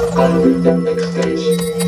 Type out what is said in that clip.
Unwritten Mixtape.